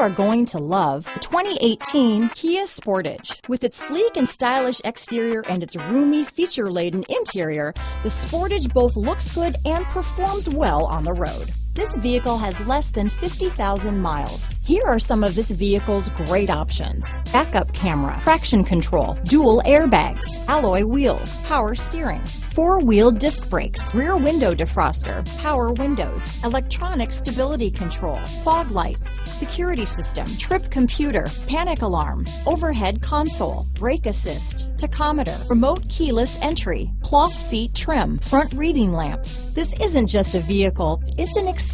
are going to love the 2018 Kia Sportage. With its sleek and stylish exterior and its roomy, feature-laden interior, the Sportage both looks good and performs well on the road. This vehicle has less than 50,000 miles. Here are some of this vehicle's great options. Backup camera, traction control, dual airbags, alloy wheels, power steering, four-wheel disc brakes, rear window defroster, power windows, electronic stability control, fog lights, security system, trip computer, panic alarm, overhead console, brake assist, tachometer, remote keyless entry, cloth seat trim, front reading lamps. This isn't just a vehicle, it's an experience.